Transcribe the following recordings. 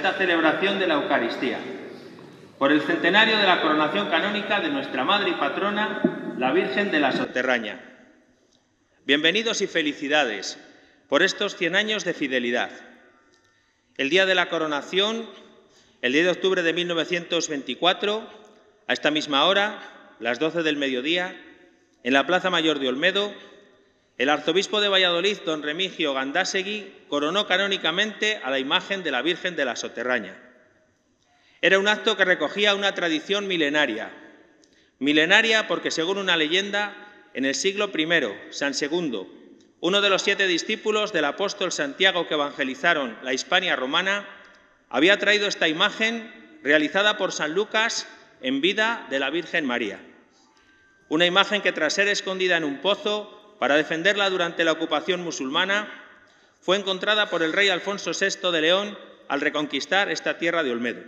Esta celebración de la Eucaristía, por el centenario de la coronación canónica de nuestra Madre y Patrona, la Virgen de la Soterraña. Bienvenidos y felicidades por estos 100 años de fidelidad. El día de la coronación, el 10 de octubre de 1924, a esta misma hora, las 12 del mediodía, en la Plaza Mayor de Olmedo, el arzobispo de Valladolid, don Remigio Gandásegui, coronó canónicamente a la imagen de la Virgen de la Soterraña. Era un acto que recogía una tradición milenaria. Milenaria porque, según una leyenda, en el siglo I, San II, uno de los siete discípulos del apóstol Santiago que evangelizaron la Hispania romana, había traído esta imagen realizada por San Lucas en vida de la Virgen María. Una imagen que tras ser escondida en un pozo para defenderla durante la ocupación musulmana, fue encontrada por el rey Alfonso VI de León al reconquistar esta tierra de Olmedo.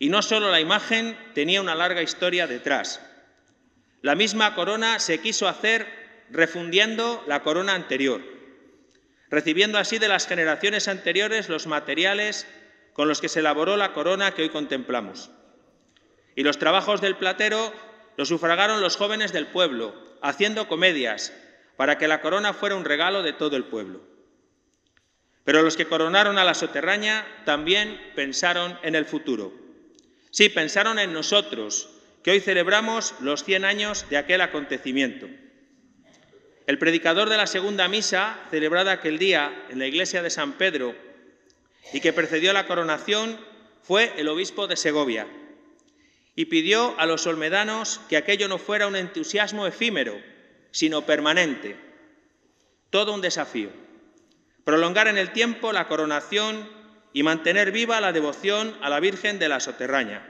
Y no solo la imagen tenía una larga historia detrás. La misma corona se quiso hacer refundiendo la corona anterior, recibiendo así de las generaciones anteriores los materiales con los que se elaboró la corona que hoy contemplamos. Y los trabajos del platero los sufragaron los jóvenes del pueblo, haciendo comedias, para que la corona fuera un regalo de todo el pueblo. Pero los que coronaron a la soterraña también pensaron en el futuro. Sí, pensaron en nosotros, que hoy celebramos los 100 años de aquel acontecimiento. El predicador de la segunda misa, celebrada aquel día en la iglesia de San Pedro y que precedió la coronación, fue el obispo de Segovia, y pidió a los olmedanos que aquello no fuera un entusiasmo efímero, sino permanente. Todo un desafío. Prolongar en el tiempo la coronación y mantener viva la devoción a la Virgen de la Soterraña.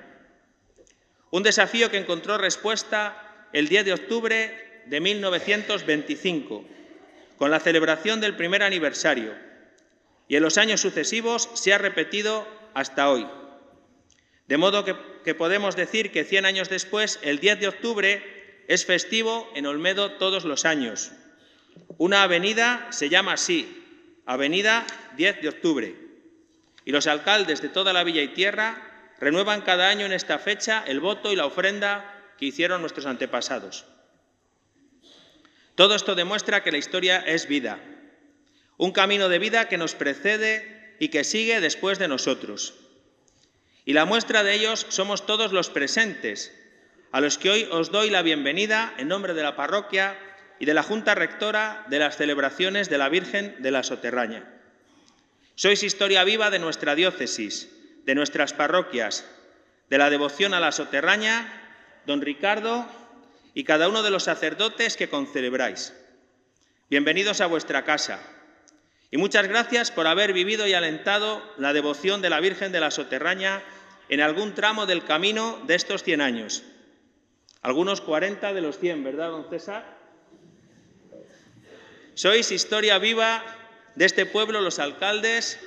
Un desafío que encontró respuesta el 10 de octubre de 1925, con la celebración del primer aniversario, y en los años sucesivos se ha repetido hasta hoy. De modo que, podemos decir que 100 años después, el 10 de octubre, es festivo en Olmedo todos los años. Una avenida se llama así, Avenida 10 de octubre, y los alcaldes de toda la villa y tierra renuevan cada año en esta fecha el voto y la ofrenda que hicieron nuestros antepasados. Todo esto demuestra que la historia es vida, un camino de vida que nos precede y que sigue después de nosotros. Y la muestra de ellos somos todos los presentes, a los que hoy os doy la bienvenida en nombre de la parroquia y de la Junta Rectora de las celebraciones de la Virgen de la Soterraña. Sois historia viva de nuestra diócesis, de nuestras parroquias, de la devoción a la Soterraña, don Ricardo y cada uno de los sacerdotes que concelebráis. Bienvenidos a vuestra casa. Y muchas gracias por haber vivido y alentado la devoción de la Virgen de la Soterraña en algún tramo del camino de estos 100 años. Algunos 40 de los 100, ¿verdad, don César? Sois historia viva de este pueblo, los alcaldes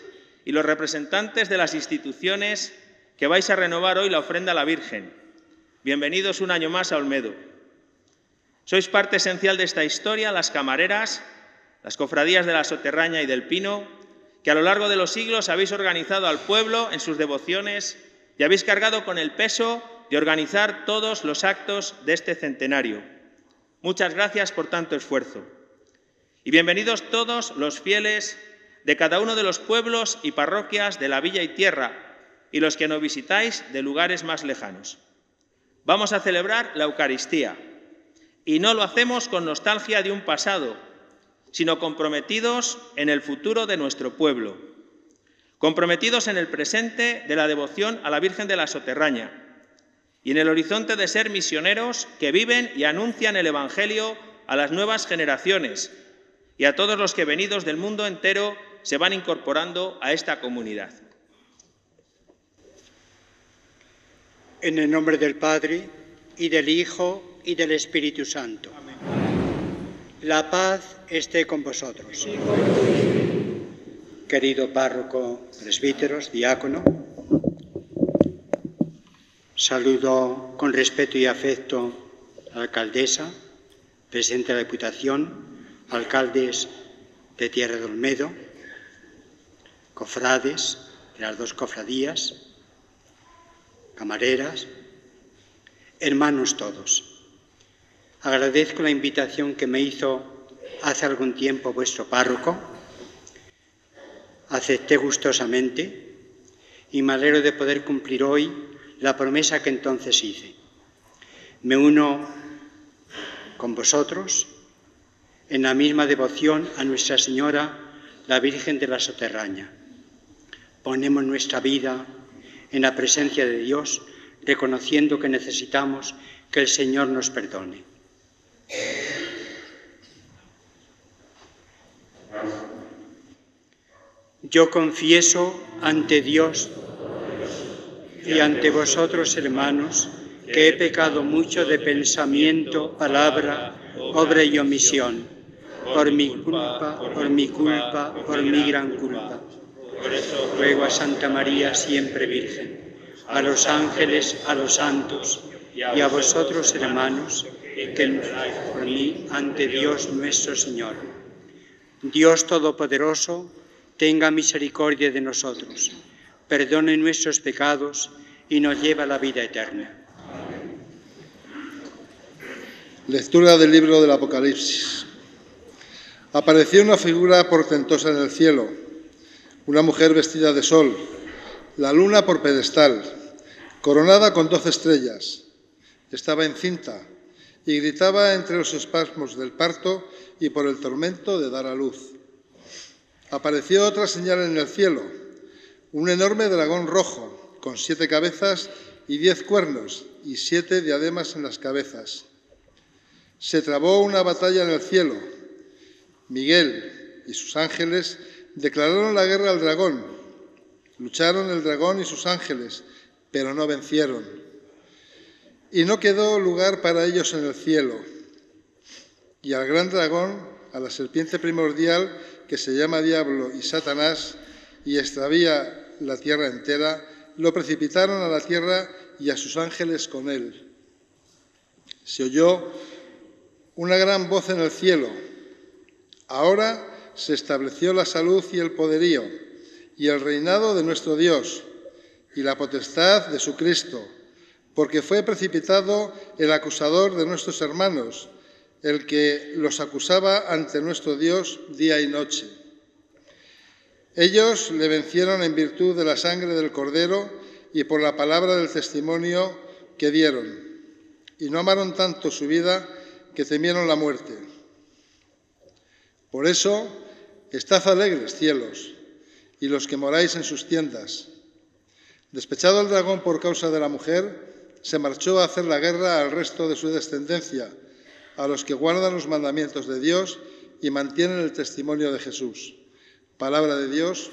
y los representantes de las instituciones que vais a renovar hoy la ofrenda a la Virgen. Bienvenidos un año más a Olmedo. Sois parte esencial de esta historia, las camareras, las cofradías de la Soterraña y del Pino, que a lo largo de los siglos habéis organizado al pueblo en sus devociones y habéis cargado con el peso de organizar todos los actos de este centenario. Muchas gracias por tanto esfuerzo. Y bienvenidos todos los fieles de cada uno de los pueblos y parroquias de la villa y tierra y los que nos visitáis de lugares más lejanos. Vamos a celebrar la Eucaristía y no lo hacemos con nostalgia de un pasado, sino comprometidos en el futuro de nuestro pueblo comprometidos en el presente de la devoción a la Virgen de la Soterraña y en el horizonte de ser misioneros que viven y anuncian el Evangelio a las nuevas generaciones y a todos los que venidos del mundo entero se van incorporando a esta comunidad. En el nombre del Padre, y del Hijo, y del Espíritu Santo. La paz esté con vosotros querido párroco, presbíteros, diácono. Saludo con respeto y afecto a la alcaldesa, presidente de la Diputación, alcaldes de Tierra de Olmedo, cofrades de las dos cofradías, camareras, hermanos todos. Agradezco la invitación que me hizo hace algún tiempo vuestro párroco. Acepté gustosamente y me alegro de poder cumplir hoy la promesa que entonces hice. Me uno con vosotros en la misma devoción a Nuestra Señora, la Virgen de la Soterraña. Ponemos nuestra vida en la presencia de Dios, reconociendo que necesitamos que el Señor nos perdone. Yo confieso ante Dios y ante vosotros, hermanos, que he pecado mucho de pensamiento, palabra, obra y omisión, por mi culpa, por mi culpa, por mi gran culpa. Ruego a Santa María, siempre Virgen, a los ángeles, a los santos y a vosotros, hermanos, que por mí ante Dios nuestro Señor. Dios Todopoderoso, tenga misericordia de nosotros, perdone nuestros pecados y nos lleva a la vida eterna. Lectura del libro del Apocalipsis. Apareció una figura portentosa en el cielo, una mujer vestida de sol, la luna por pedestal, coronada con doce estrellas. Estaba encinta y gritaba entre los espasmos del parto y por el tormento de dar a luz. Apareció otra señal en el cielo, un enorme dragón rojo, con siete cabezas y diez cuernos y siete diademas en las cabezas se trabó una batalla en el cielo. Miguel y sus ángeles declararon la guerra al dragón. Lucharon el dragón y sus ángeles, pero no vencieron. Y no quedó lugar para ellos en el cielo. Y al gran dragón, a la serpiente primordial, que se llama Diablo y Satanás, y extravía la tierra entera, lo precipitaron a la tierra y a sus ángeles con él. Se oyó una gran voz en el cielo. Ahora se estableció la salud y el poderío y el reinado de nuestro Dios y la potestad de su Cristo, porque fue precipitado el acusador de nuestros hermanos, el que los acusaba ante nuestro Dios día y noche. Ellos le vencieron en virtud de la sangre del Cordero y por la palabra del testimonio que dieron, y no amaron tanto su vida que temieron la muerte. Por eso, estad alegres, cielos, y los que moráis en sus tiendas. Despechado el dragón por causa de la mujer, se marchó a hacer la guerra al resto de su descendencia, a los que guardan los mandamientos de Dios y mantienen el testimonio de Jesús. Palabra de Dios.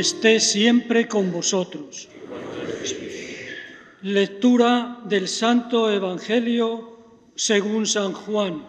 Esté siempre con vosotros. Lectura del Santo Evangelio según San Juan.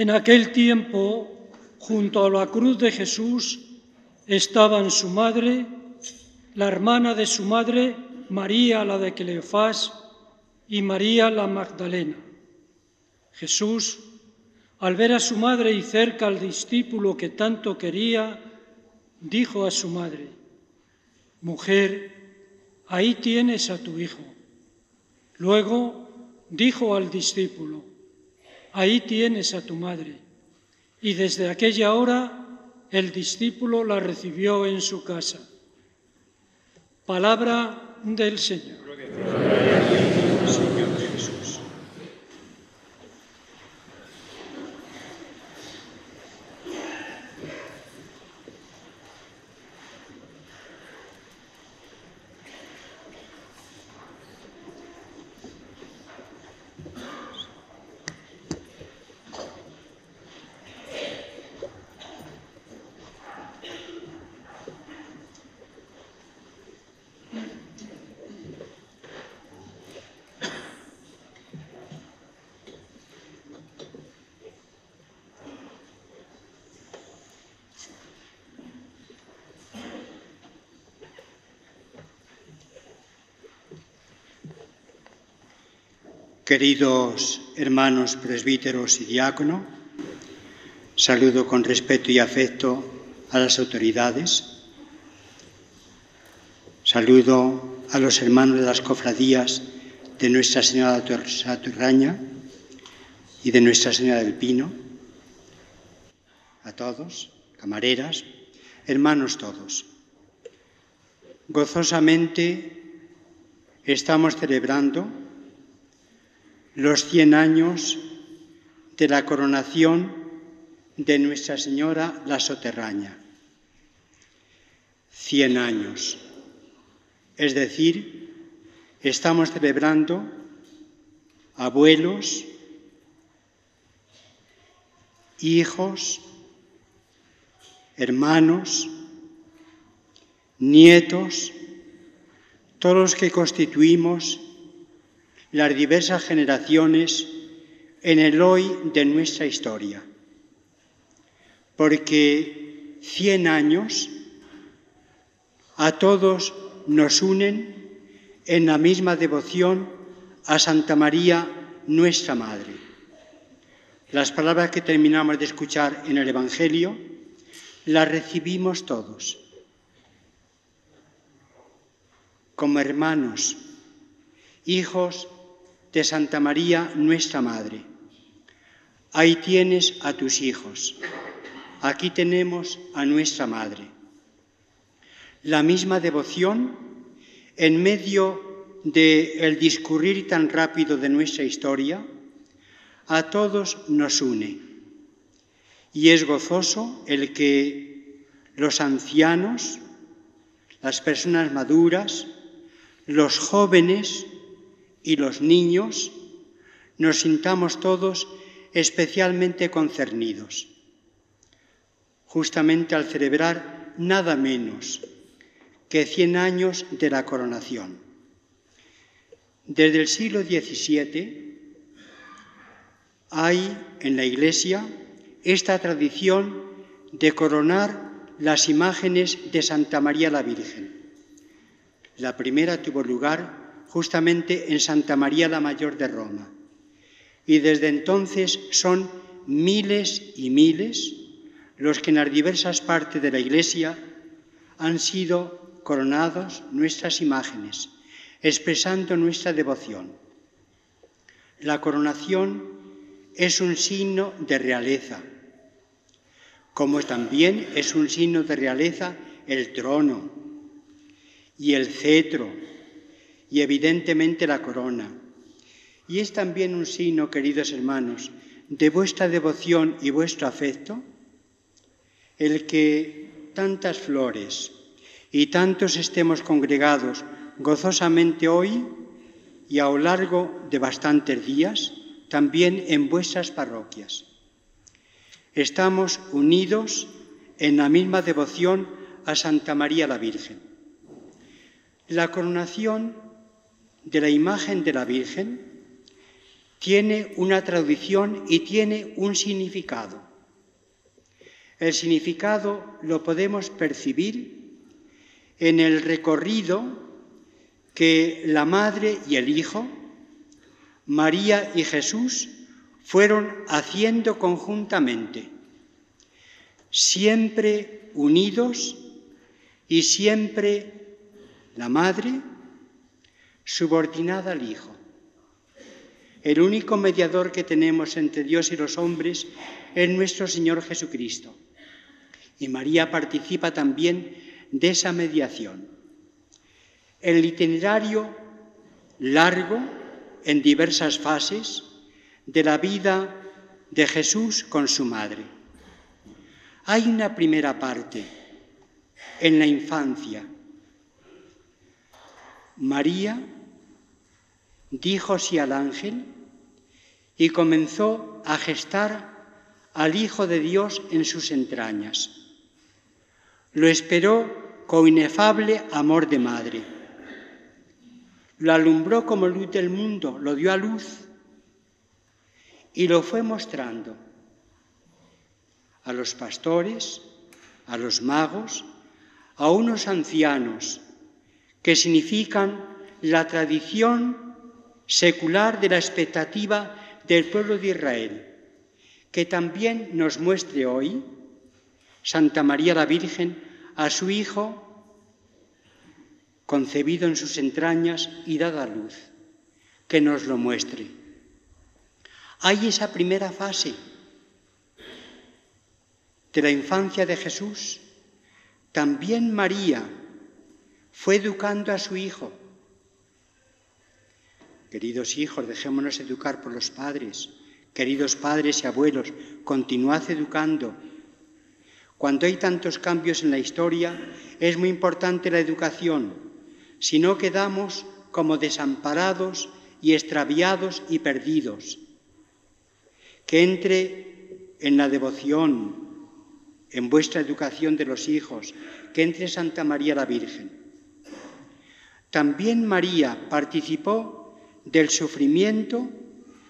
En aquel tiempo, junto a la cruz de Jesús, estaban su madre, la hermana de su madre, María la de Cleofás, y María la Magdalena. Jesús, al ver a su madre y cerca al discípulo que tanto quería, dijo a su madre, Mujer, ahí tienes a tu hijo. Luego dijo al discípulo, ahí tienes a tu madre. Y desde aquella hora el discípulo la recibió en su casa. Palabra del Señor Jesús. Queridos hermanos presbíteros y diácono, saludo con respeto y afecto a las autoridades, saludo a los hermanos de las cofradías de Nuestra Señora de Saturraña y de Nuestra Señora del Pino, a todos, camareras, hermanos todos. Gozosamente estamos celebrando los 100 años de la coronación de Nuestra Señora la Soterraña. 100 años. Es decir, estamos celebrando abuelos, hijos, hermanos, nietos, todos los que constituimos las diversas generaciones en el hoy de nuestra historia. Porque cien años a todos nos unen en la misma devoción a Santa María, nuestra Madre. Las palabras que terminamos de escuchar en el Evangelio las recibimos todos como hermanos, hijos de Santa María, nuestra Madre. Ahí tienes a tus hijos. Aquí tenemos a nuestra Madre. La misma devoción en medio del discurrir tan rápido de nuestra historia, a todos nos une. Y es gozoso el que los ancianos, las personas maduras, los jóvenes y los niños nos sintamos todos especialmente concernidos, justamente al celebrar nada menos que 100 años de la coronación. Desde el siglo XVII hay en la Iglesia esta tradición de coronar las imágenes de Santa María la Virgen. La primera tuvo lugar justamente en Santa María la Mayor de Roma. Y desde entonces son miles y miles los que en las diversas partes de la Iglesia han sido coronados nuestras imágenes, expresando nuestra devoción. La coronación es un signo de realeza, como también es un signo de realeza el trono y el cetro y evidentemente la corona. Y es también un signo, queridos hermanos, de vuestra devoción y vuestro afecto el que tantas flores y tantos estemos congregados gozosamente hoy y a lo largo de bastantes días también en vuestras parroquias. Estamos unidos en la misma devoción a Santa María la Virgen. La coronación de la imagen de la Virgen tiene una tradición y tiene un significado. El significado lo podemos percibir en el recorrido que la madre y el hijo María y Jesús fueron haciendo conjuntamente, siempre unidos y siempre la madre subordinada al Hijo. El único mediador que tenemos entre Dios y los hombres es nuestro Señor Jesucristo. Y María participa también de esa mediación. El itinerario largo en diversas fases de la vida de Jesús con su madre. Hay una primera parte en la infancia. María dijo sí al ángel y comenzó a gestar al Hijo de Dios en sus entrañas. Lo esperó con inefable amor de madre lo alumbró como luz del mundo, lo dio a luz y lo fue mostrando a los pastores, a los magos, a unos ancianos que significan la tradición secular de la expectativa del pueblo de Israel, que también nos muestre hoy Santa María la Virgen a su Hijo concebido en sus entrañas y dado a luz, que nos lo muestre. Hay esa primera fase de la infancia de Jesús. También María fue educando a su Hijo. Queridos hijos, dejémonos educar por los padres. Queridos padres y abuelos, continuad educando cuando hay tantos cambios en la historia, es muy importante la educación, si no quedamos como desamparados y extraviados y perdidos. Que entre en la devoción, en vuestra educación de los hijos, que entre Santa María la Virgen. También María participó del sufrimiento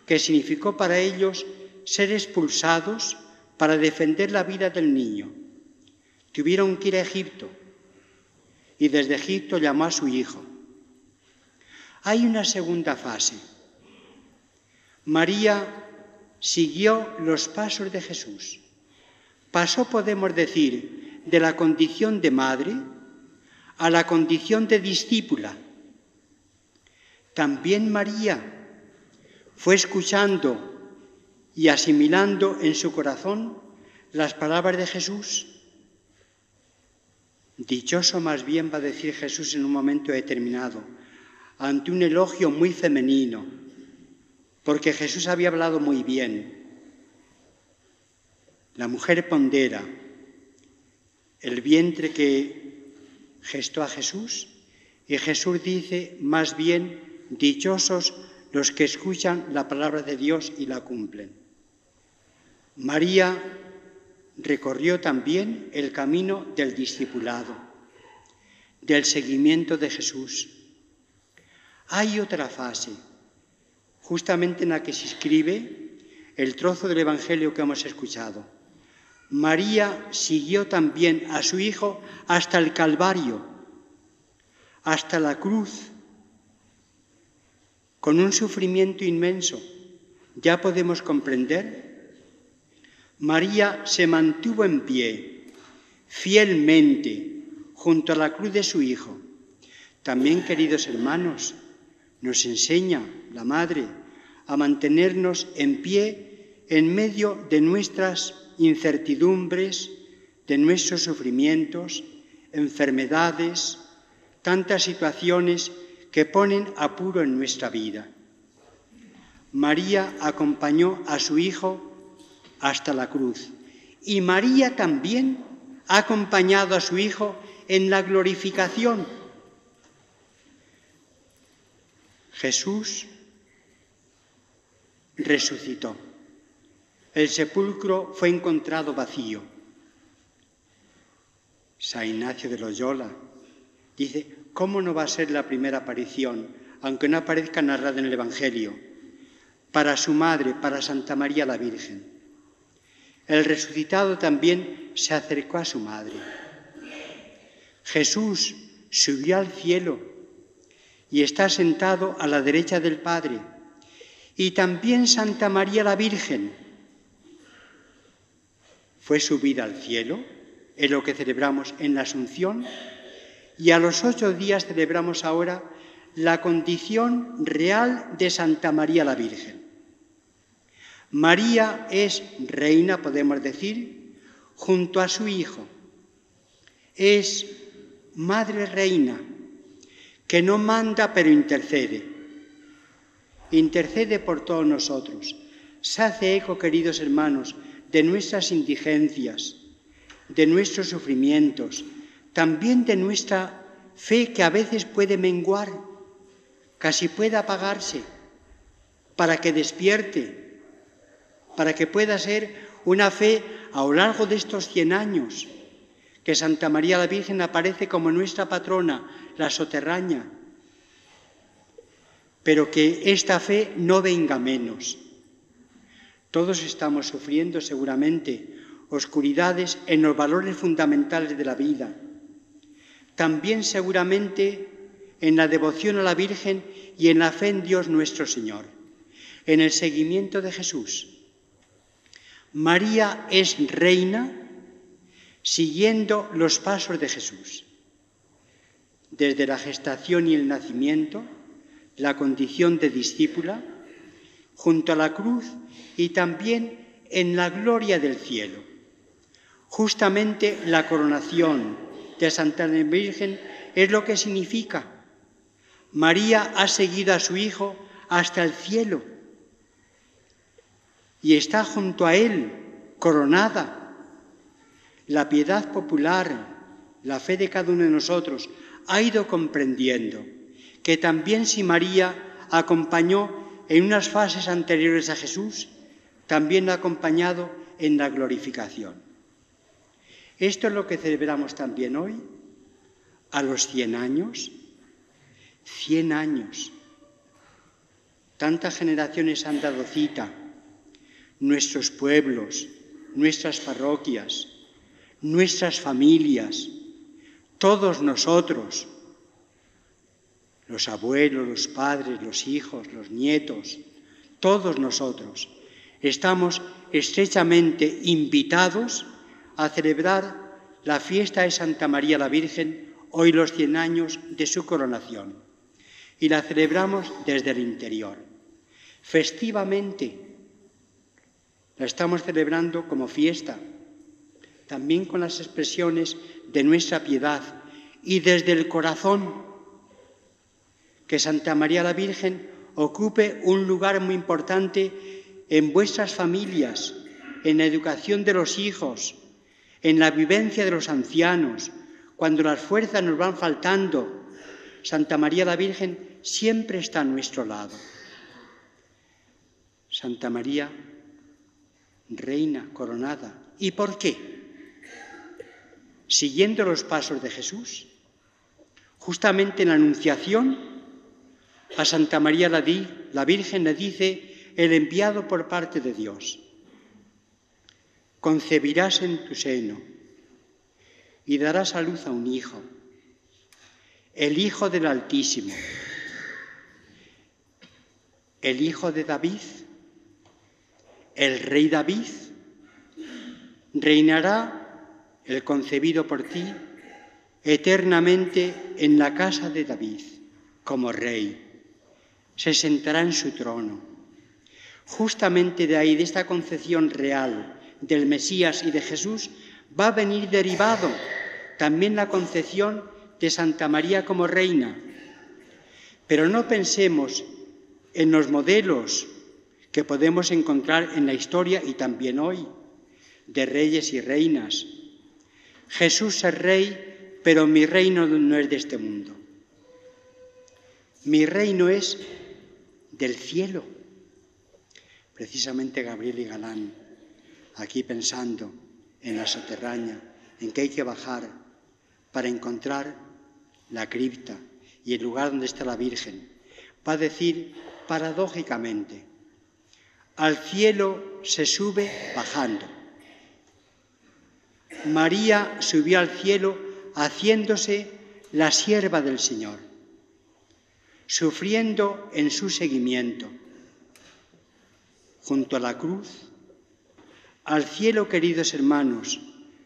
que significó para ellos ser expulsados para defender la vida del niño. Tuvieron que ir a Egipto y desde Egipto llamó a su hijo. Hay una segunda fase. María siguió los pasos de Jesús. Pasó, podemos decir, de la condición de madre a la condición de discípula. También María fue escuchando y asimilando en su corazón las palabras de Jesús. Dichoso más bien va a decir Jesús en un momento determinado, ante un elogio muy femenino, porque Jesús había hablado muy bien. La mujer pondera el vientre que gestó a Jesús y Jesús dice más bien, dichosos los que escuchan la palabra de Dios y la cumplen. María recorrió también el camino del discipulado, del seguimiento de Jesús. Hay otra fase, justamente en la que se escribe el trozo del Evangelio que hemos escuchado. María siguió también a su Hijo hasta el Calvario, hasta la cruz, con un sufrimiento inmenso. Ya podemos comprender María se mantuvo en pie, fielmente, junto a la cruz de su Hijo. También, queridos hermanos, nos enseña la Madre a mantenernos en pie en medio de nuestras incertidumbres, de nuestros sufrimientos, enfermedades, tantas situaciones que ponen apuro en nuestra vida. María acompañó a su Hijo hasta la cruz. Y María también ha acompañado a su Hijo en la glorificación. Jesús resucitó. El sepulcro fue encontrado vacío. San Ignacio de Loyola dice, ¿cómo no va a ser la primera aparición, aunque no aparezca narrada en el Evangelio, para su madre, para Santa María la Virgen? el resucitado también se acercó a su madre. Jesús subió al cielo y está sentado a la derecha del Padre. Y también Santa María la Virgen fue subida al cielo, en lo que celebramos en la Asunción, y a los ocho días celebramos ahora la condición real de Santa María la Virgen. María es reina, podemos decir, junto a su Hijo. Es madre reina, que no manda pero intercede. Intercede por todos nosotros. Se hace eco, queridos hermanos, de nuestras indigencias, de nuestros sufrimientos, también de nuestra fe que a veces puede menguar, casi puede apagarse, para que despierte para que pueda ser una fe a lo largo de estos cien años, que Santa María la Virgen aparece como nuestra patrona, la soterraña, pero que esta fe no venga menos. Todos estamos sufriendo seguramente oscuridades en los valores fundamentales de la vida. También seguramente en la devoción a la Virgen y en la fe en Dios nuestro Señor, en el seguimiento de Jesús. María es reina siguiendo los pasos de Jesús. Desde la gestación y el nacimiento, la condición de discípula, junto a la cruz y también en la gloria del cielo. Justamente la coronación de Santa Virgen es lo que significa. María ha seguido a su Hijo hasta el cielo y está junto a Él, coronada. La piedad popular, la fe de cada uno de nosotros, ha ido comprendiendo que también si María acompañó en unas fases anteriores a Jesús, también ha acompañado en la glorificación. Esto es lo que celebramos también hoy, a los 100 años. 100 años. Tantas generaciones han dado cita, nuestros pueblos, nuestras parroquias, nuestras familias, todos nosotros, los abuelos, los padres, los hijos, los nietos, todos nosotros, estamos estrechamente invitados a celebrar la fiesta de Santa María la Virgen, hoy los 100 años de su coronación, y la celebramos desde el interior. Festivamente la estamos celebrando como fiesta, también con las expresiones de nuestra piedad y desde el corazón, que Santa María la Virgen ocupe un lugar muy importante en vuestras familias, en la educación de los hijos, en la vivencia de los ancianos, cuando las fuerzas nos van faltando. Santa María la Virgen siempre está a nuestro lado. Santa María, reina coronada. ¿Y por qué? siguiendo los pasos de Jesús. Justamente en la Anunciación, a Santa María la, la Virgen le dice el enviado por parte de Dios. Concebirás en tu seno y darás a luz a un hijo, el Hijo del Altísimo, el Hijo de David, el Rey David, reinará el concebido por ti, eternamente en la casa de David, como rey. Se sentará en su trono. Justamente de ahí, de esta concepción real del Mesías y de Jesús, va a venir derivado también la concepción de Santa María como reina. Pero no pensemos en los modelos que podemos encontrar en la historia y también hoy, de reyes y reinas, Jesús es rey, pero mi reino no es de este mundo. Mi reino es del cielo. Precisamente Gabriel y Galán, aquí pensando en la soterraña, en que hay que bajar para encontrar la cripta y el lugar donde está la Virgen, va a decir paradójicamente, al cielo se sube bajando María subió al cielo haciéndose la sierva del Señor, sufriendo en su seguimiento. Junto a la cruz, al cielo, queridos hermanos,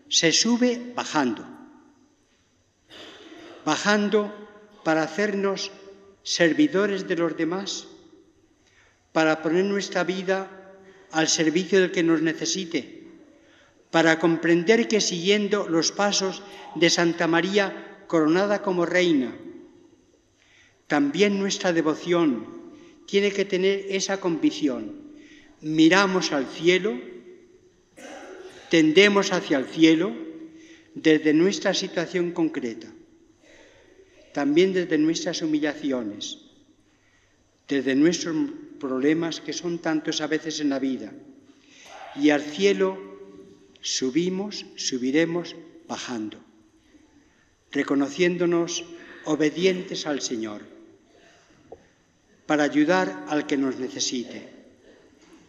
se sube bajando, bajando para hacernos servidores de los demás, para poner nuestra vida al servicio del que nos necesite para comprender que siguiendo los pasos de Santa María coronada como reina, también nuestra devoción tiene que tener esa convicción. Miramos al cielo, tendemos hacia el cielo desde nuestra situación concreta, también desde nuestras humillaciones, desde nuestros problemas que son tantos a veces en la vida, y al cielo subimos, subiremos bajando, reconociéndonos obedientes al Señor, para ayudar al que nos necesite,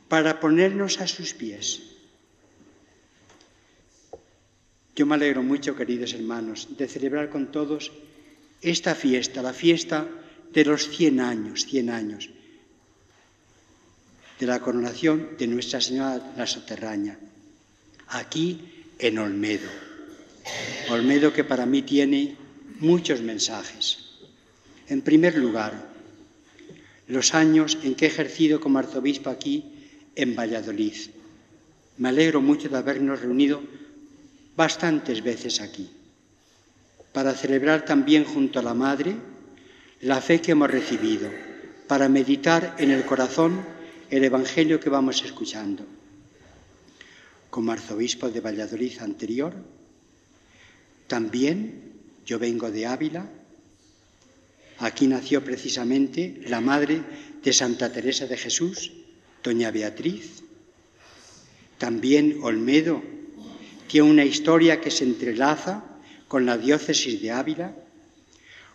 para ponernos a sus pies. Yo me alegro mucho, queridos hermanos, de celebrar con todos esta fiesta, la fiesta de los 100 años, 100 años de la coronación de Nuestra Señora la Soterraña, aquí en Olmedo. Olmedo que para mí tiene muchos mensajes. En primer lugar, los años en que he ejercido como arzobispo aquí en Valladolid. Me alegro mucho de habernos reunido bastantes veces aquí para celebrar también junto a la Madre la fe que hemos recibido, para meditar en el corazón el Evangelio que vamos escuchando. Como arzobispo de Valladolid anterior, también yo vengo de Ávila. Aquí nació precisamente la madre de Santa Teresa de Jesús, doña Beatriz. También Olmedo tiene una historia que se entrelaza con la diócesis de Ávila.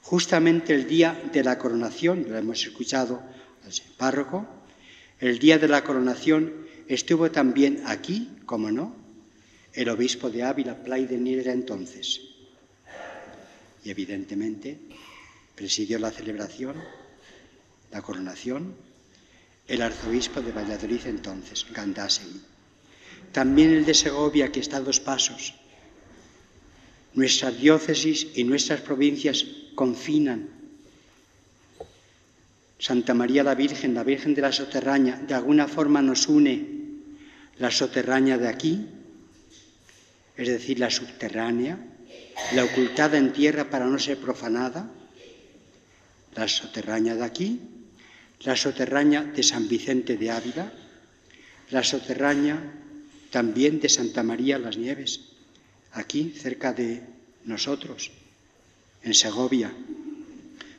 Justamente el día de la coronación, lo hemos escuchado al párroco, el día de la coronación estuvo también aquí, como no, el obispo de Ávila, Play de Niera entonces. Y evidentemente presidió la celebración, la coronación, el arzobispo de Valladolid entonces, Gandásegui. También el de Segovia, que está a dos pasos. Nuestras diócesis y nuestras provincias confinan. Santa María la Virgen, la Virgen de la Soterraña, de alguna forma nos une la soterraña de aquí, es decir, la subterránea, la ocultada en tierra para no ser profanada, la soterraña de aquí, la soterraña de San Vicente de Ávila, la soterraña también de Santa María las Nieves, aquí cerca de nosotros, en Segovia.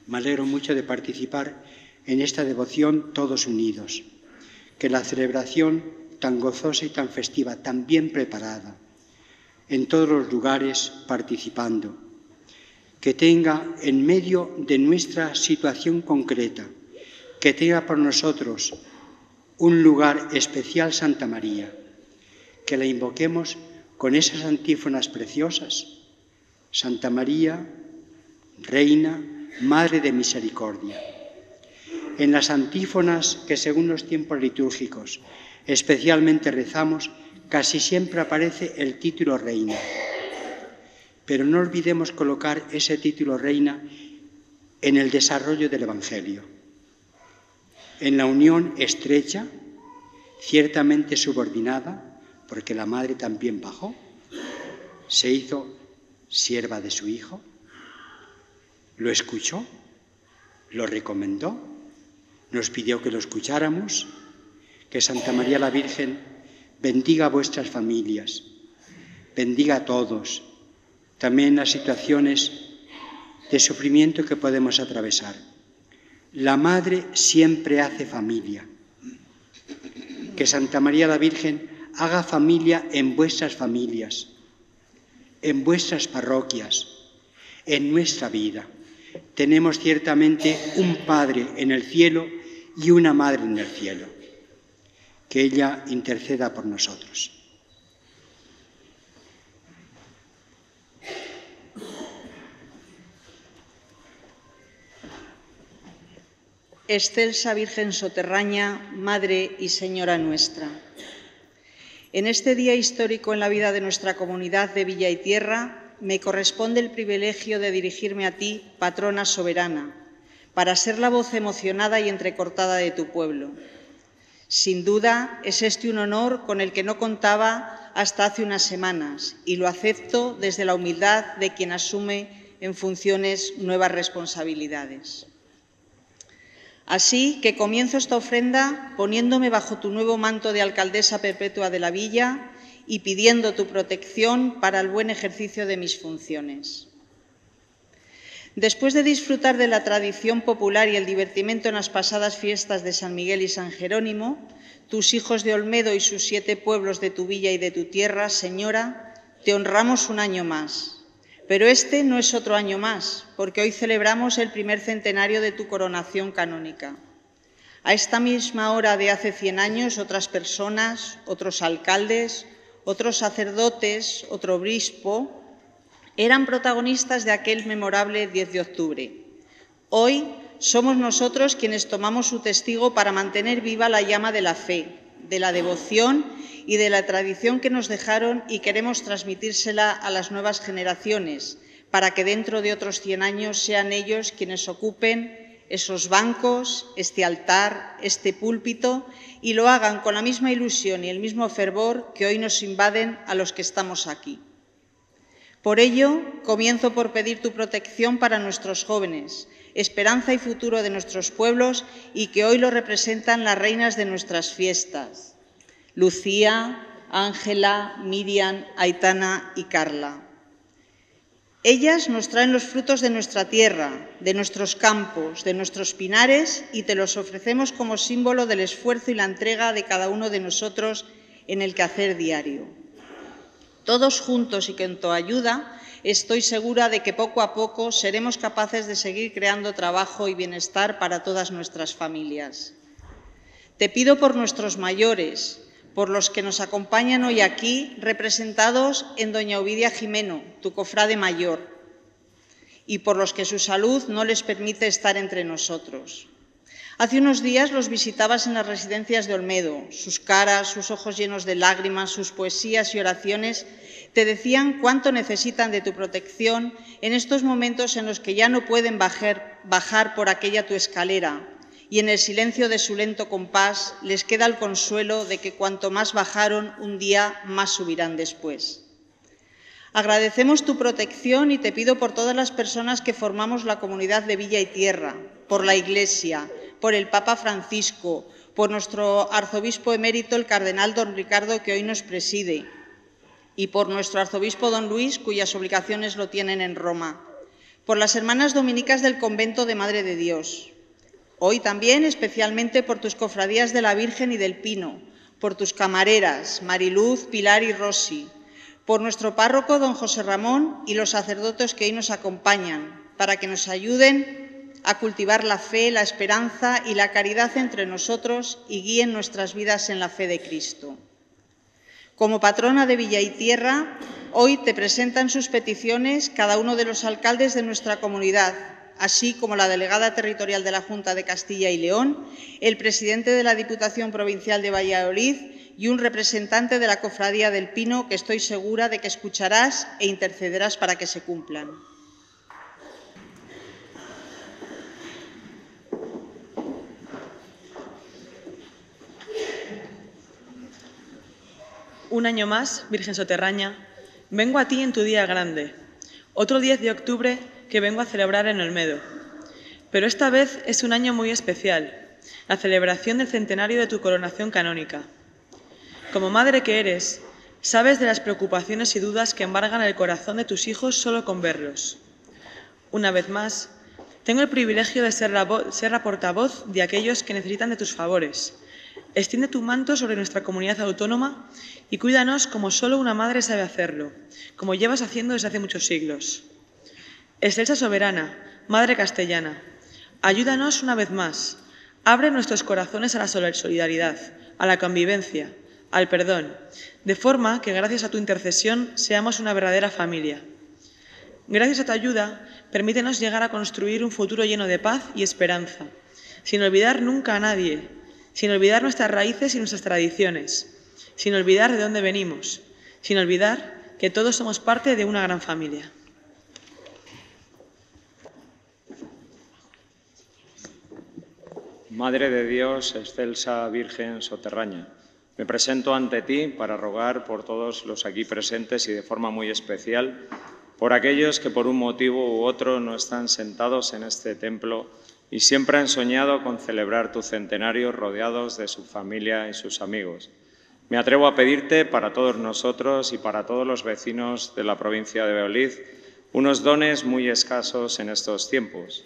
Me alegro mucho de participar en esta devoción todos unidos, que la celebración tan gozosa y tan festiva, tan bien preparada, en todos los lugares participando, que tenga en medio de nuestra situación concreta, que tenga por nosotros un lugar especial Santa María, que la invoquemos con esas antífonas preciosas. Santa María, Reina, Madre de Misericordia. En las antífonas que según los tiempos litúrgicos especialmente rezamos, casi siempre aparece el título Reina. Pero no olvidemos colocar ese título Reina en el desarrollo del Evangelio, en la unión estrecha, ciertamente subordinada, porque la madre también bajó, se hizo sierva de su hijo, lo escuchó, lo recomendó, nos pidió que lo escucháramos, que Santa María la Virgen bendiga a vuestras familias, bendiga a todos, también las situaciones de sufrimiento que podemos atravesar. La Madre siempre hace familia. Que Santa María la Virgen haga familia en vuestras familias, en vuestras parroquias, en nuestra vida. Tenemos ciertamente un Padre en el cielo y una Madre en el cielo. Que ella interceda por nosotros. Excelsa Virgen Soterraña, Madre y Señora nuestra. En este día histórico en la vida de nuestra comunidad de Villa y Tierra, me corresponde el privilegio de dirigirme a ti, patrona soberana, para ser la voz emocionada y entrecortada de tu pueblo. Sin duda, es este un honor con el que no contaba hasta hace unas semanas y lo acepto desde la humildad de quien asume en funciones nuevas responsabilidades. Así que comienzo esta ofrenda poniéndome bajo tu nuevo manto de alcaldesa perpetua de la villa y pidiendo tu protección para el buen ejercicio de mis funciones. Después de disfrutar de la tradición popular y el divertimento en las pasadas fiestas de San Miguel y San Jerónimo, tus hijos de Olmedo y sus siete pueblos de tu villa y de tu tierra, Señora, te honramos un año más pero este no es otro año más, porque hoy celebramos el primer centenario de tu coronación canónica. A esta misma hora de hace 100 años, otras personas, otros alcaldes, otros sacerdotes, otro obispo eran protagonistas de aquel memorable 10 de octubre. Hoy somos nosotros quienes tomamos su testigo para mantener viva la llama de la fe, de la devoción y de la tradición que nos dejaron y queremos transmitírsela a las nuevas generaciones, para que dentro de otros 100 años sean ellos quienes ocupen esos bancos, este altar, este púlpito, y lo hagan con la misma ilusión y el mismo fervor que hoy nos invaden a los que estamos aquí. Por ello, comienzo por pedir tu protección para nuestros jóvenes, esperanza y futuro de nuestros pueblos y que hoy lo representan las reinas de nuestras fiestas, Lucía, Ángela, Miriam, Aitana y Carla. Ellas nos traen los frutos de nuestra tierra, de nuestros campos, de nuestros pinares y te los ofrecemos como símbolo del esfuerzo y la entrega de cada uno de nosotros en el quehacer diario. Todos juntos y con tu ayuda, estoy segura de que poco a poco seremos capaces de seguir creando trabajo y bienestar para todas nuestras familias. Te pido por nuestros mayores, por los que nos acompañan hoy aquí, representados en doña Ovidia Jimeno, tu cofrade mayor, y por los que su salud no les permite estar entre nosotros. Hace unos días los visitabas en las residencias de Olmedo. Sus caras, sus ojos llenos de lágrimas, sus poesías y oraciones te decían cuánto necesitan de tu protección en estos momentos en los que ya no pueden bajar, por aquella tu escalera, y en el silencio de su lento compás les queda el consuelo de que cuanto más bajaron un día, más subirán después. Agradecemos tu protección y te pido por todas las personas que formamos la comunidad de Villa y Tierra, por la Iglesia, por el Papa Francisco, por nuestro arzobispo emérito, el cardenal don Ricardo, que hoy nos preside, y por nuestro arzobispo don Luis, cuyas obligaciones lo tienen en Roma, por las hermanas dominicas del convento de Madre de Dios, Hoy también especialmente por tus cofradías de la Virgen y del Pino, por tus camareras, Mariluz, Pilar y Rosy, por nuestro párroco, don José Ramón, y los sacerdotes que hoy nos acompañan, para que nos ayuden a cultivar la fe, la esperanza y la caridad entre nosotros y guíen nuestras vidas en la fe de Cristo. Como patrona de Villa y Tierra, hoy te presentan sus peticiones cada uno de los alcaldes de nuestra comunidad, así como la delegada territorial de la Junta de Castilla y León, el presidente de la Diputación Provincial de Valladolid y un representante de la Cofradía del Pino que estoy segura de que escucharás e intercederás para que se cumplan. Un año más, Virgen Soterraña, vengo a ti en tu día grande, otro 10 de octubre que vengo a celebrar en Olmedo. Pero esta vez es un año muy especial, la celebración del centenario de tu coronación canónica. Como madre que eres, sabes de las preocupaciones y dudas que embargan el corazón de tus hijos solo con verlos. Una vez más, tengo el privilegio de ser la, ser la portavoz de aquellos que necesitan de tus favores. Extiende tu manto sobre nuestra comunidad autónoma y cuídanos como solo una madre sabe hacerlo, como llevas haciendo desde hace muchos siglos. Excelsa Soberana, Madre Castellana, ayúdanos una vez más. Abre nuestros corazones a la solidaridad, a la convivencia, al perdón, de forma que gracias a tu intercesión seamos una verdadera familia. Gracias a tu ayuda, permítenos llegar a construir un futuro lleno de paz y esperanza, sin olvidar nunca a nadie, sin olvidar nuestras raíces y nuestras tradiciones, sin olvidar de dónde venimos, sin olvidar que todos somos parte de una gran familia. Madre de Dios, excelsa Virgen Soterraña, me presento ante ti para rogar por todos los aquí presentes y de forma muy especial por aquellos que por un motivo u otro no están sentados en este templo y siempre han soñado con celebrar tu centenario rodeados de su familia y sus amigos. Me atrevo a pedirte para todos nosotros y para todos los vecinos de la provincia de Beoliz unos dones muy escasos en estos tiempos.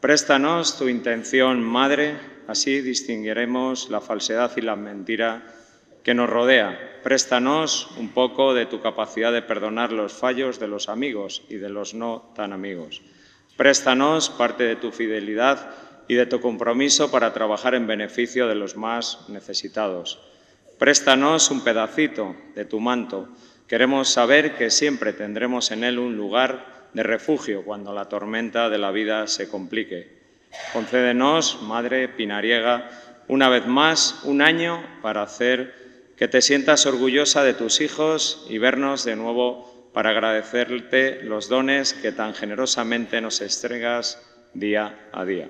Préstanos tu intención, Madre, así distinguiremos la falsedad y la mentira que nos rodea. Préstanos un poco de tu capacidad de perdonar los fallos de los amigos y de los no tan amigos. Préstanos parte de tu fidelidad y de tu compromiso para trabajar en beneficio de los más necesitados. Préstanos un pedacito de tu manto Queremos saber que siempre tendremos en él un lugar de refugio cuando la tormenta de la vida se complique. Concédenos, Madre Pinariega, una vez más un año para hacer que te sientas orgullosa de tus hijos y vernos de nuevo para agradecerte los dones que tan generosamente nos estregas día a día.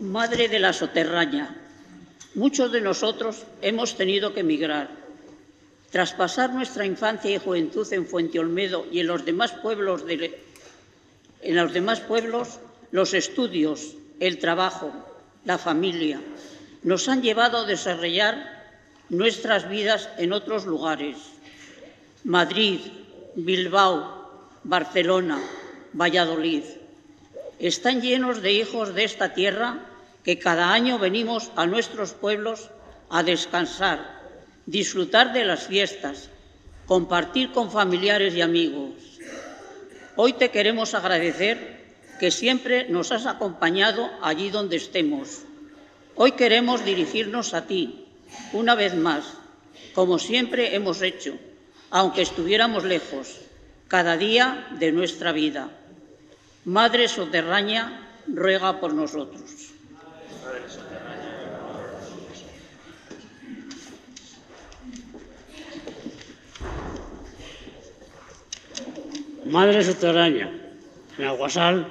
Madre de la Soterraña, muchos de nosotros hemos tenido que emigrar. Tras pasar nuestra infancia y juventud en Fuente Olmedo y en los demás pueblos, de, en los, demás pueblos los estudios, el trabajo, la familia, nos han llevado a desarrollar nuestras vidas en otros lugares. Madrid, Bilbao, Barcelona, Valladolid. Están llenos de hijos de esta tierra que cada año venimos a nuestros pueblos a descansar, disfrutar de las fiestas, compartir con familiares y amigos. Hoy te queremos agradecer que siempre nos has acompañado allí donde estemos. Hoy queremos dirigirnos a ti, una vez más, como siempre hemos hecho, aunque estuviéramos lejos, cada día de nuestra vida. Madre Soterraña, ruega por nosotros. Madre Soterraña, en Aguasal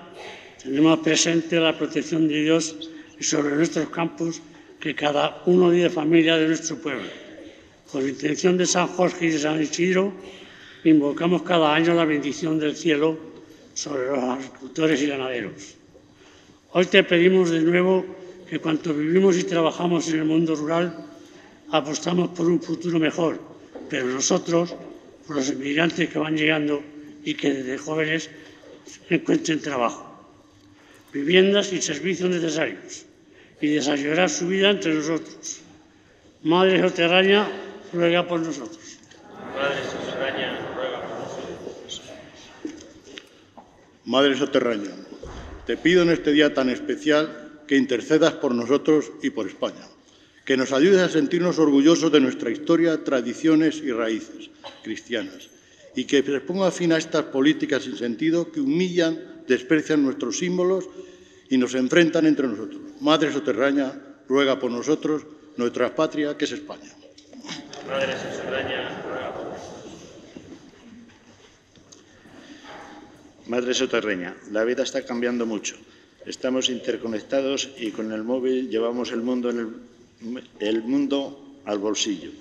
tenemos presente la protección de Dios sobre nuestros campos que cada uno de familia de nuestro pueblo. Con intención de San Jorge y de San Isidro, invocamos cada año la bendición del cielo sobre los agricultores y ganaderos. Hoy te pedimos de nuevo que cuanto vivimos y trabajamos en el mundo rural, apostamos por un futuro mejor, pero nosotros, por los inmigrantes que van llegando y que desde jóvenes encuentren trabajo, viviendas y servicios necesarios, y desayunar su vida entre nosotros. Madre Soterraña, ruega por nosotros. Madre Soterraña, ruega por nosotros. Madre Soterraña, te pido en este día tan especial que intercedas por nosotros y por España, que nos ayudes a sentirnos orgullosos de nuestra historia, tradiciones y raíces cristianas, y que se ponga fin a estas políticas sin sentido que humillan, desprecian nuestros símbolos y nos enfrentan entre nosotros. Madre Soterraña, ruega por nosotros, nuestra patria, que es España. Madre Soterraña, ruega por nosotros. Madre Soterraña, la vida está cambiando mucho. Estamos interconectados y con el móvil llevamos el mundo, en el, el mundo al bolsillo.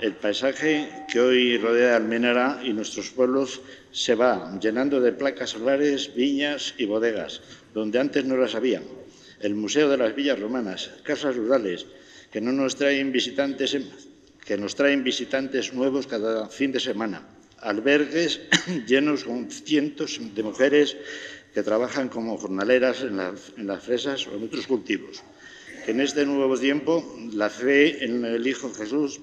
El paisaje que hoy rodea Almenara y nuestros pueblos se va llenando de placas solares, viñas y bodegas, donde antes no las había. El Museo de las Villas Romanas, casas rurales, que, no nos traen visitantes, que nos traen visitantes nuevos cada fin de semana. Albergues llenos con cientos de mujeres que trabajan como jornaleras en, la, en las fresas o en otros cultivos. Que en este nuevo tiempo la fe en el Hijo Jesús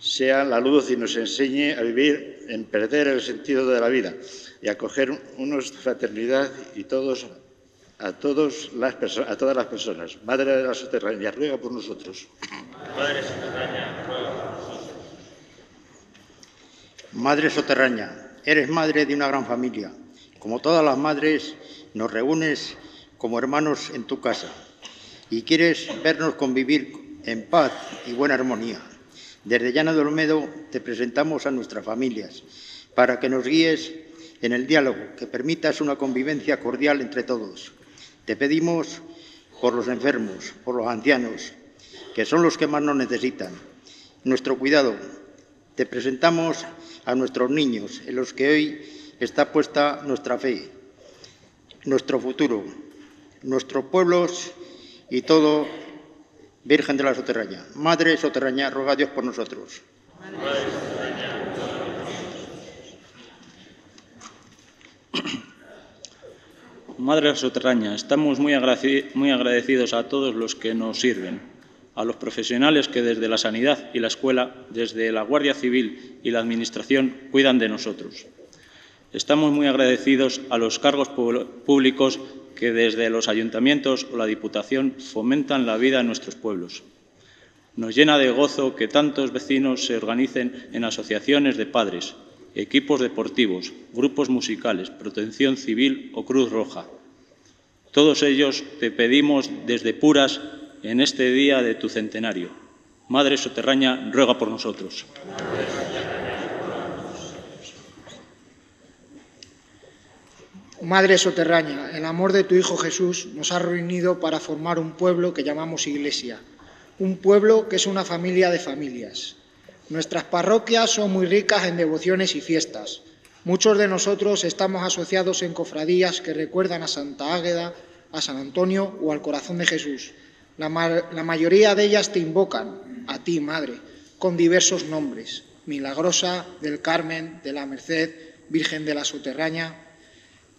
sea la luz y nos enseñe a vivir en perder el sentido de la vida y a coger unos fraternidad y todos a, todos las a todas las personas. Madre de la Soterraña, ruega por nosotros. Madre Soterraña, ruega por nosotros. Madre Soterraña, eres madre de una gran familia. Como todas las madres, nos reúnes como hermanos en tu casa y quieres vernos convivir en paz y buena armonía. Desde Llana de Olmedo te presentamos a nuestras familias para que nos guíes en el diálogo, que permitas una convivencia cordial entre todos. Te pedimos por los enfermos, por los ancianos, que son los que más nos necesitan. Nuestro cuidado. Te presentamos a nuestros niños, en los que hoy está puesta nuestra fe, nuestro futuro, nuestros pueblos y todo, Virgen de la Soterraña. Madre Soterraña, ruega a Dios por nosotros. Estamos muy, muy agradecidos a todos los que nos sirven, a los profesionales que desde la sanidad y la escuela, desde la Guardia Civil y la Administración cuidan de nosotros. Estamos muy agradecidos a los cargos públicos que desde los ayuntamientos o la Diputación fomentan la vida en nuestros pueblos. Nos llena de gozo que tantos vecinos se organicen en asociaciones de padres, equipos deportivos, grupos musicales, protección civil o Cruz Roja. Todos ellos te pedimos desde puras en este día de tu centenario. Madre Soterraña, ruega por nosotros. Madre Soterraña, el amor de tu Hijo Jesús nos ha reunido para formar un pueblo que llamamos Iglesia, un pueblo que es una familia de familias. Nuestras parroquias son muy ricas en devociones y fiestas. Muchos de nosotros estamos asociados en cofradías que recuerdan a Santa Águeda, a San Antonio o al Corazón de Jesús. La, mayoría de ellas te invocan, a ti, Madre, con diversos nombres. Milagrosa, del Carmen, de la Merced, Virgen de la Soterraña,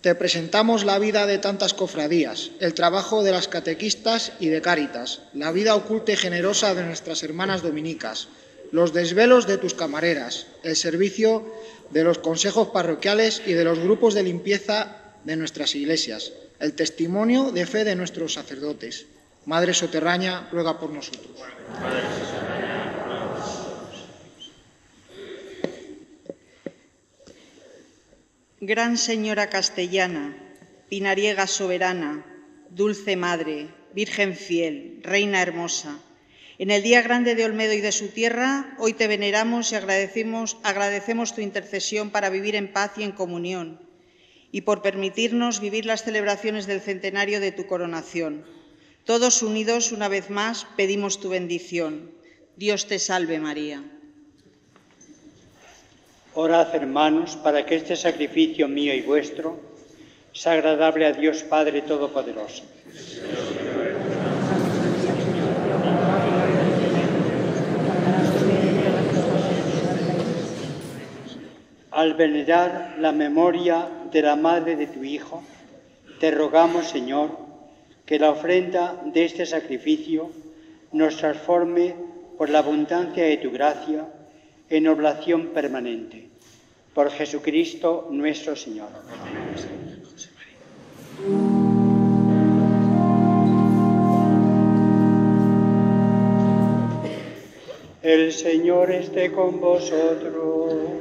te presentamos la vida de tantas cofradías, el trabajo de las catequistas y de cáritas, la vida oculta y generosa de nuestras hermanas dominicas, los desvelos de tus camareras, el servicio de los consejos parroquiales y de los grupos de limpieza de nuestras iglesias, el testimonio de fe de nuestros sacerdotes. Madre Soterraña, ruega por nosotros. Gran Señora Castellana, Pinariega Soberana, Dulce Madre, Virgen Fiel, Reina Hermosa, en el día grande de Olmedo y de su tierra, hoy te veneramos y agradecemos, agradecemos tu intercesión para vivir en paz y en comunión y por permitirnos vivir las celebraciones del centenario de tu coronación. Todos unidos, una vez más, pedimos tu bendición. Dios te salve María. Orad, hermanos, para que este sacrificio mío y vuestro sea agradable a Dios Padre Todopoderoso. Al venerar la memoria de la madre de tu Hijo, te rogamos, Señor, que la ofrenda de este sacrificio nos transforme por la abundancia de tu gracia en oblación permanente. Por Jesucristo nuestro Señor. El Señor esté con vosotros.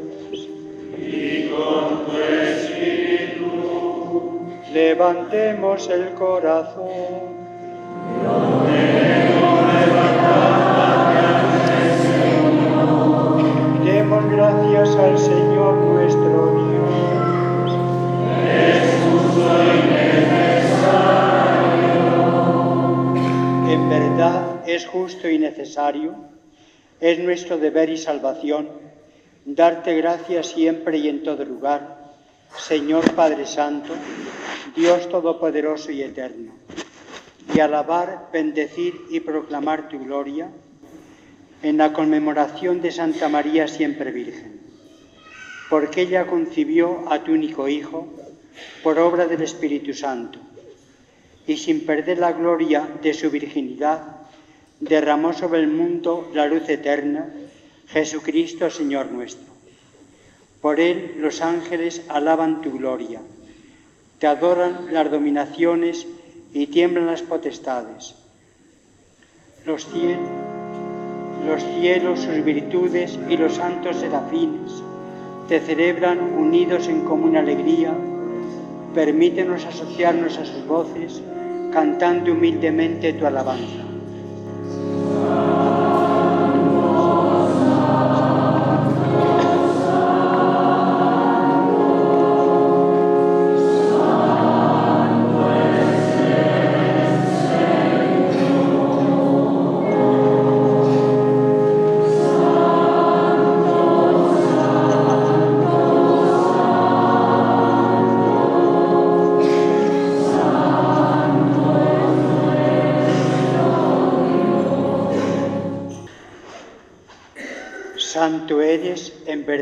Levantemos el corazón. Demos gracias al Señor nuestro Dios. Es justo y necesario. En verdad es justo y necesario, es nuestro deber y salvación, darte gracias siempre y en todo lugar, Señor Padre Santo, Dios Todopoderoso y Eterno, y alabar, bendecir y proclamar tu gloria en la conmemoración de Santa María siempre Virgen, porque ella concibió a tu único Hijo por obra del Espíritu Santo, y sin perder la gloria de su virginidad, derramó sobre el mundo la luz eterna, Jesucristo Señor nuestro. Por él los ángeles alaban tu gloria, te adoran las dominaciones y tiemblan las potestades. Los cielos los cielos, sus virtudes y los santos serafines te celebran unidos en común alegría. Permítenos asociarnos a sus voces, cantando humildemente tu alabanza.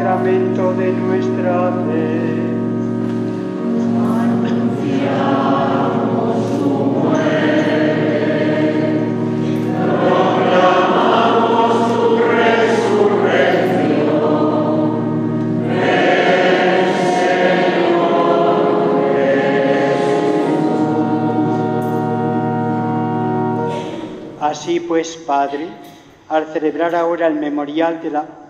Sacramento de nuestra fe. Así pues, Padre, al celebrar ahora el memorial de la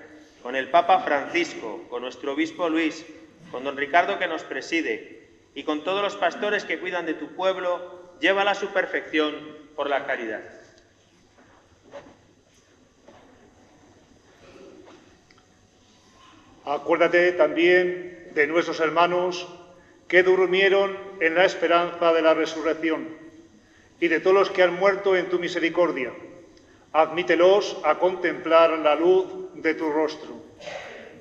con el Papa Francisco, con nuestro obispo Luis, con don Ricardo que nos preside y con todos los pastores que cuidan de tu pueblo, llévala a su perfección por la caridad. Acuérdate también de nuestros hermanos que durmieron en la esperanza de la resurrección y de todos los que han muerto en tu misericordia. Admítelos a contemplar la luz de tu rostro.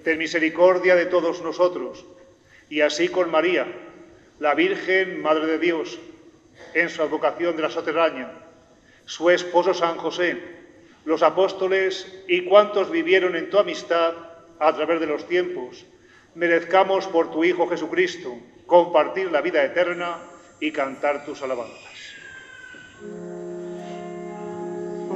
Ten misericordia de todos nosotros, y así con María, la Virgen Madre de Dios, en su advocación de la soterraña, su esposo San José, los apóstoles y cuantos vivieron en tu amistad a través de los tiempos, merezcamos por tu Hijo Jesucristo compartir la vida eterna y cantar tus alabanzas.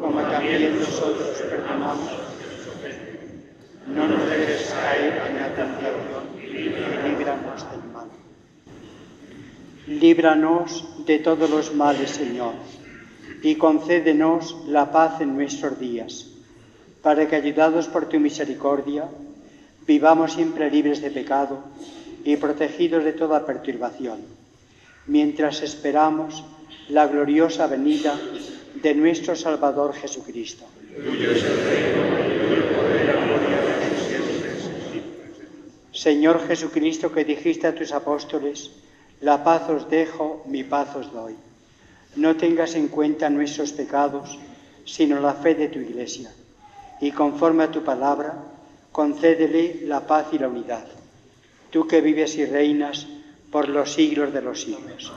como también nosotros perdonamos. No nos dejes caer en la tentación y líbranos del mal. Líbranos de todos los males, Señor, y concédenos la paz en nuestros días, para que, ayudados por tu misericordia, vivamos siempre libres de pecado y protegidos de toda perturbación, mientras esperamos la gloriosa venida de nuestro Salvador Jesucristo. Señor Jesucristo, que dijiste a tus apóstoles, la paz os dejo, mi paz os doy. No tengas en cuenta nuestros pecados, sino la fe de tu Iglesia. Y conforme a tu palabra, concédele la paz y la unidad. Tú que vives y reinas por los siglos de los siglos.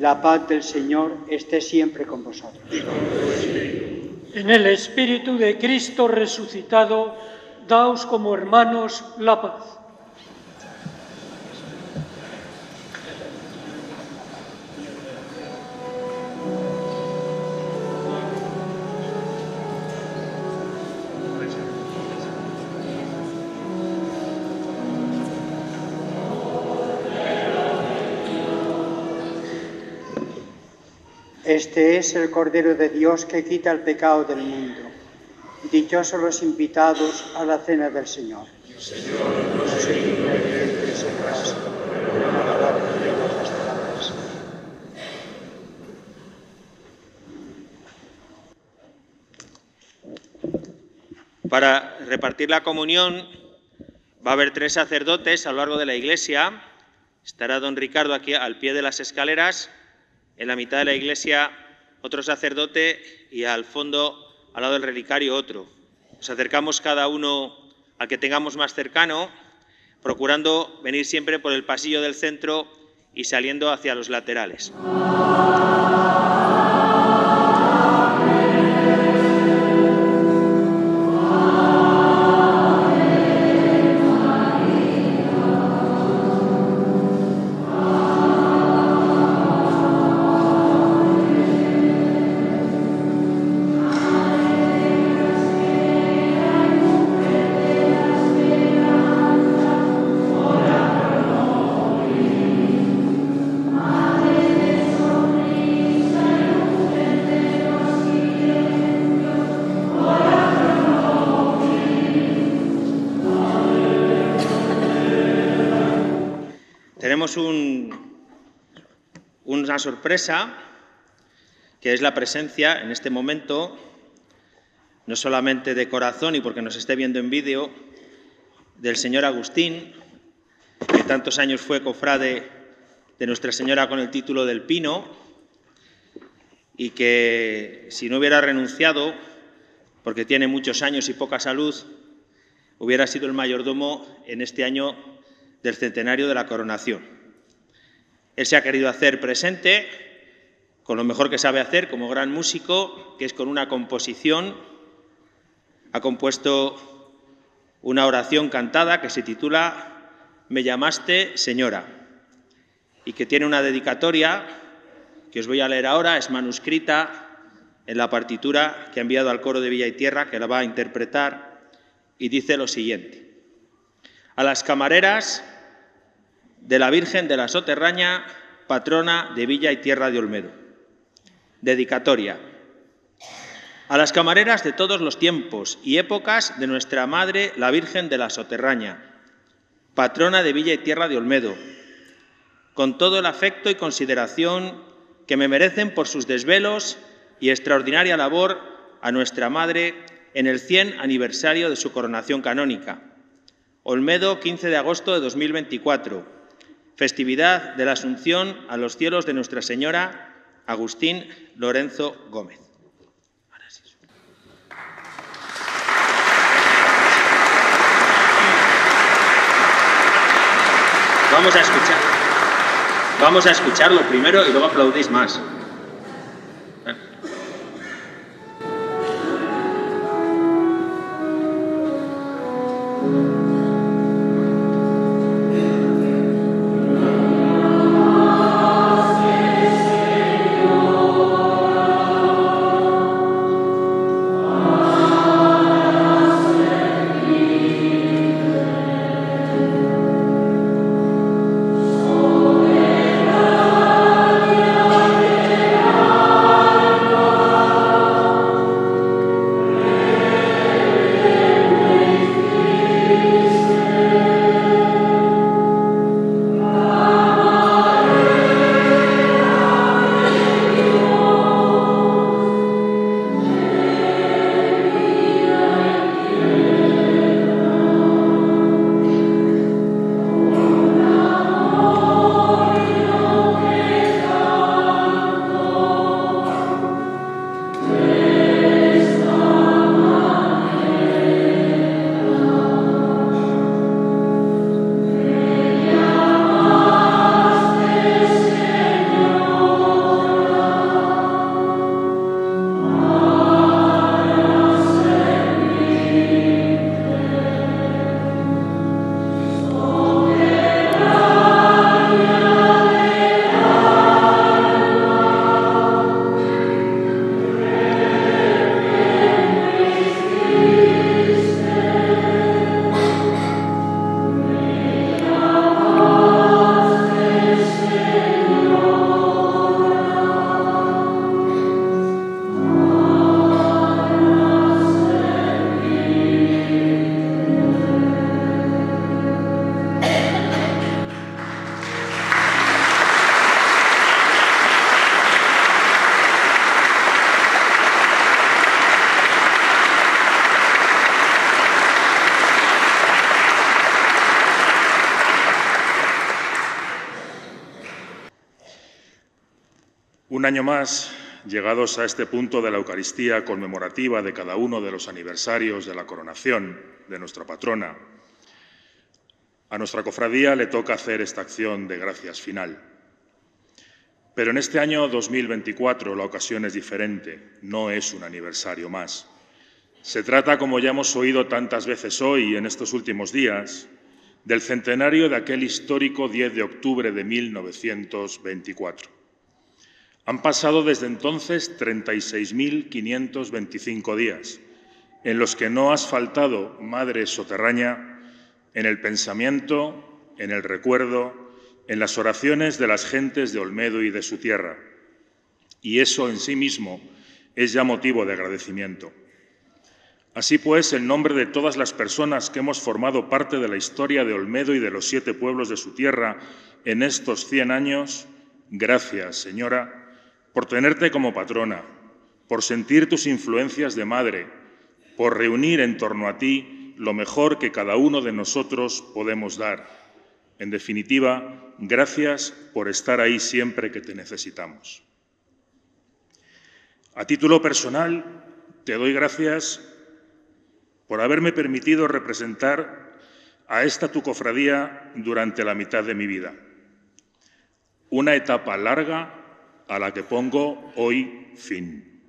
La paz del Señor esté siempre con vosotros. En el Espíritu de Cristo resucitado, daos como hermanos la paz. Este es el Cordero de Dios que quita el pecado del mundo. Dichosos los invitados a la cena del Señor. Para repartir la comunión va a haber tres sacerdotes a lo largo de la iglesia. Estará don Ricardo aquí al pie de las escaleras, en la mitad de la iglesia otro sacerdote y al fondo, al lado del relicario, otro. Nos acercamos cada uno al que tengamos más cercano, procurando venir siempre por el pasillo del centro y saliendo hacia los laterales. Sorpresa, que es la presencia en este momento, no solamente de corazón y porque nos esté viendo en vídeo, del señor Agustín, que tantos años fue cofrade de Nuestra Señora con el título del Pino, y que si no hubiera renunciado, porque tiene muchos años y poca salud, hubiera sido el mayordomo en este año del centenario de la coronación. Él se ha querido hacer presente con lo mejor que sabe hacer como gran músico, que es con una composición. Ha compuesto una oración cantada que se titula Me llamaste Señora y que tiene una dedicatoria que os voy a leer ahora, es manuscrita en la partitura que ha enviado al coro de Villa y Tierra, que la va a interpretar, y dice lo siguiente. A las camareras de la Virgen de la Soterraña, patrona de Villa y Tierra de Olmedo. Dedicatoria. A las camareras de todos los tiempos y épocas de nuestra Madre, la Virgen de la Soterraña, patrona de Villa y Tierra de Olmedo, con todo el afecto y consideración que me merecen por sus desvelos y extraordinaria labor a nuestra Madre en el 100 aniversario de su coronación canónica. Olmedo, 15 de agosto de 2024, festividad de la Asunción a los cielos de Nuestra Señora, Agustín Lorenzo Gómez. Vamos a escuchar. Vamos a escucharlo primero y luego aplaudís más. Año más, llegados a este punto de la Eucaristía conmemorativa de cada uno de los aniversarios de la coronación de nuestra patrona, a nuestra cofradía le toca hacer esta acción de gracias final. Pero en este año 2024 la ocasión es diferente, no es un aniversario más. Se trata, como ya hemos oído tantas veces hoy y en estos últimos días, del centenario de aquel histórico 10 de octubre de 1924. Han pasado desde entonces 36.525 días, en los que no has faltado, Madre Soterraña, en el pensamiento, en el recuerdo, en las oraciones de las gentes de Olmedo y de su tierra. Y eso en sí mismo es ya motivo de agradecimiento. Así pues, en nombre de todas las personas que hemos formado parte de la historia de Olmedo y de los siete pueblos de su tierra en estos cien años, gracias, Señora, por tenerte como patrona, por sentir tus influencias de madre, por reunir en torno a ti lo mejor que cada uno de nosotros podemos dar. En definitiva, gracias por estar ahí siempre que te necesitamos. A título personal, te doy gracias por haberme permitido representar a esta tu cofradía durante la mitad de mi vida. Una etapa larga a la que pongo hoy fin.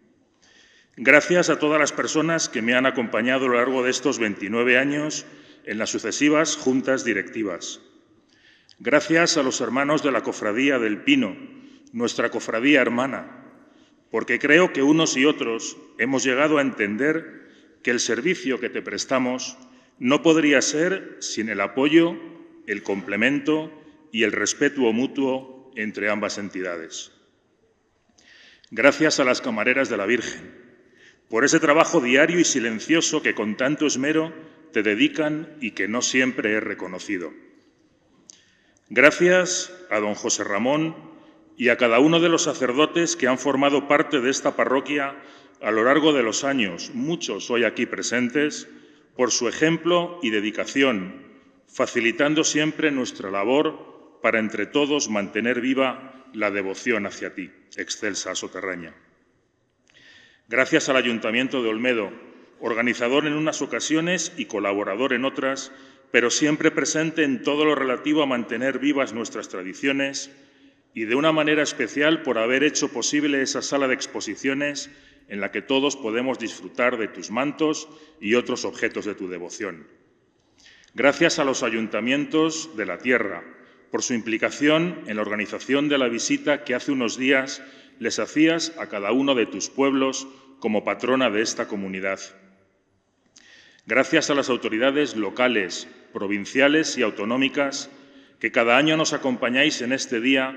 Gracias a todas las personas que me han acompañado a lo largo de estos 29 años en las sucesivas juntas directivas. Gracias a los hermanos de la Cofradía del Pino, nuestra cofradía hermana, porque creo que unos y otros hemos llegado a entender que el servicio que te prestamos no podría ser sin el apoyo, el complemento y el respeto mutuo entre ambas entidades. Gracias a las camareras de la Virgen, por ese trabajo diario y silencioso que con tanto esmero te dedican y que no siempre es reconocido. Gracias a don José Ramón y a cada uno de los sacerdotes que han formado parte de esta parroquia a lo largo de los años, muchos hoy aquí presentes, por su ejemplo y dedicación, facilitando siempre nuestra labor para entre todos mantener viva la devoción hacia ti, excelsa soterraña. Gracias al Ayuntamiento de Olmedo, organizador en unas ocasiones y colaborador en otras, pero siempre presente en todo lo relativo a mantener vivas nuestras tradiciones y de una manera especial por haber hecho posible esa sala de exposiciones en la que todos podemos disfrutar de tus mantos y otros objetos de tu devoción. Gracias a los ayuntamientos de la tierra, por su implicación en la organización de la visita que hace unos días les hacías a cada uno de tus pueblos como patrona de esta comunidad. Gracias a las autoridades locales, provinciales y autonómicas que cada año nos acompañáis en este día,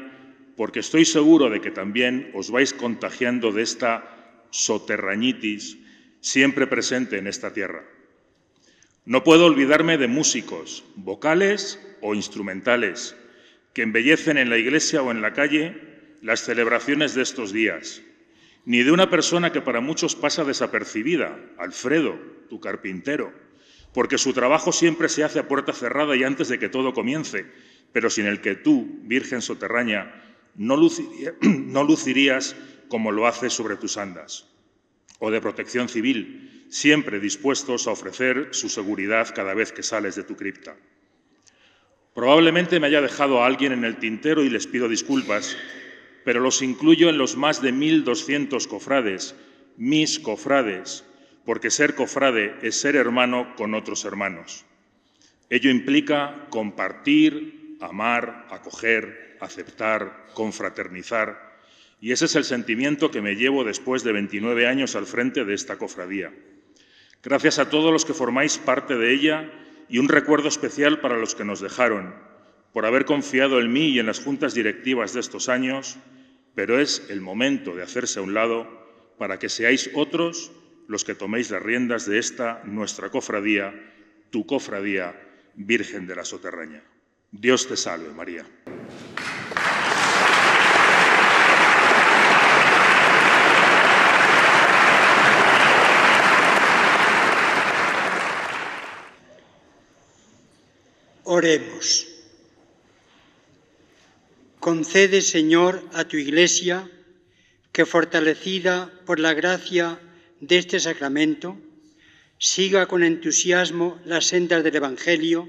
porque estoy seguro de que también os vais contagiando de esta soterrañitis siempre presente en esta tierra. No puedo olvidarme de músicos, vocales o instrumentales, que embellecen en la iglesia o en la calle las celebraciones de estos días, ni de una persona que para muchos pasa desapercibida, Alfredo, tu carpintero, porque su trabajo siempre se hace a puerta cerrada y antes de que todo comience, pero sin el que tú, Virgen Soterraña, no, lucirías como lo haces sobre tus andas, o de protección civil, siempre dispuestos a ofrecer su seguridad cada vez que sales de tu cripta. Probablemente me haya dejado a alguien en el tintero y les pido disculpas, pero los incluyo en los más de 1.200 cofrades, mis cofrades, porque ser cofrade es ser hermano con otros hermanos. Ello implica compartir, amar, acoger, aceptar, confraternizar, y ese es el sentimiento que me llevo después de 29 años al frente de esta cofradía. Gracias a todos los que formáis parte de ella y un recuerdo especial para los que nos dejaron, por haber confiado en mí y en las juntas directivas de estos años, pero es el momento de hacerse a un lado para que seáis otros los que toméis las riendas de esta nuestra cofradía, tu cofradía, Virgen de la Soterraña. Dios te salve, María. Oremos. Concede, Señor, a tu Iglesia que fortalecida por la gracia de este sacramento, siga con entusiasmo las sendas del Evangelio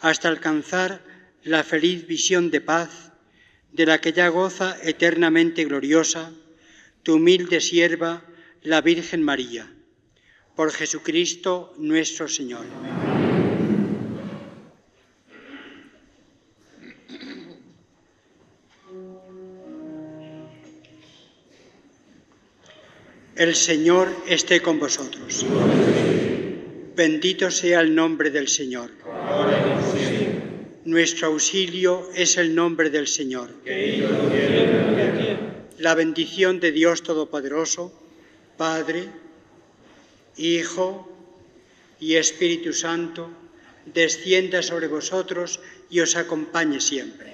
hasta alcanzar la feliz visión de paz de la que ya goza eternamente gloriosa tu humilde sierva, la Virgen María. Por Jesucristo nuestro Señor. El Señor esté con vosotros. Bendito sea el nombre del Señor. Nuestro auxilio es el nombre del Señor. La bendición de Dios Todopoderoso, Padre, Hijo y Espíritu Santo, descienda sobre vosotros y os acompañe siempre.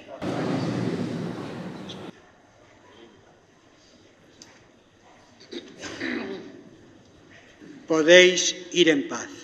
Podéis ir en paz.